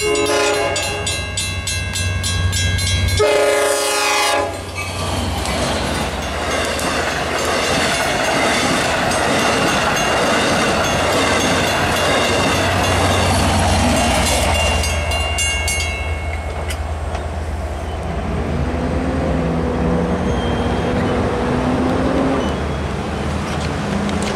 Música